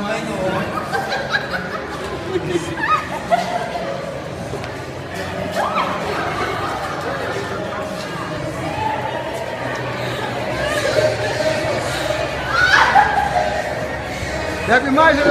mới Heb je mij zo?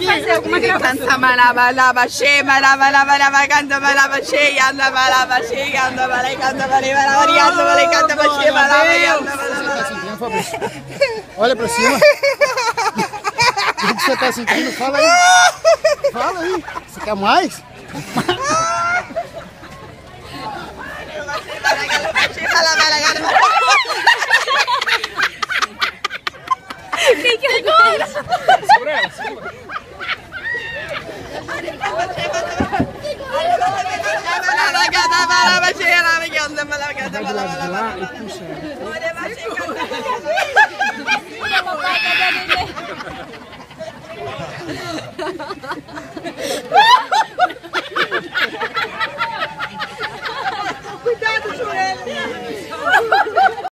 Bebe mais, Juliana. Canta malaba laba laba canta malaba she anda malaba she anda malaba canta malaba laba anda malaba canta malaba anda Você tá? Olha pra cima. O que você tá sentindo? Fala aí. Fala aí. Você quer mais? pega do lado de lá e puxa ela.